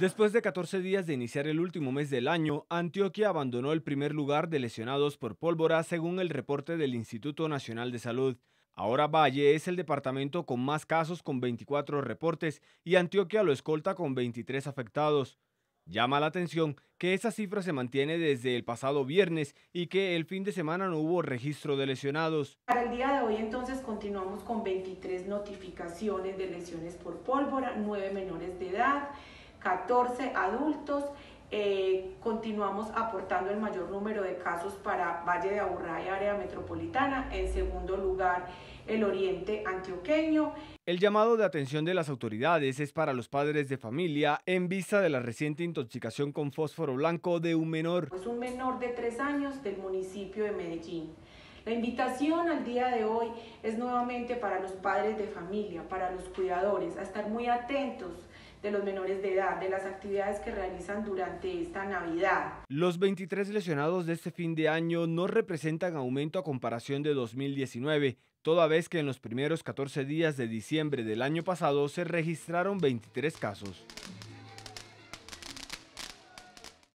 Después de 14 días de iniciar el último mes del año, Antioquia abandonó el primer lugar de lesionados por pólvora según el reporte del Instituto Nacional de Salud. Ahora Valle es el departamento con más casos con 24 reportes y Antioquia lo escolta con 23 afectados. Llama la atención que esa cifra se mantiene desde el pasado viernes y que el fin de semana no hubo registro de lesionados. Para el día de hoy entonces continuamos con 23 notificaciones de lesiones por pólvora, 9 menores de edad. 14 adultos. Eh, continuamos aportando el mayor número de casos para Valle de Aburrá y área metropolitana. En segundo lugar, el oriente antioqueño. El llamado de atención de las autoridades es para los padres de familia en vista de la reciente intoxicación con fósforo blanco de un menor. Es un menor de tres años del municipio de Medellín. La invitación al día de hoy es nuevamente para los padres de familia, para los cuidadores, a estar muy atentos de los menores de edad, de las actividades que realizan durante esta Navidad. Los 23 lesionados de este fin de año no representan aumento a comparación de 2019, toda vez que en los primeros 14 días de diciembre del año pasado se registraron 23 casos.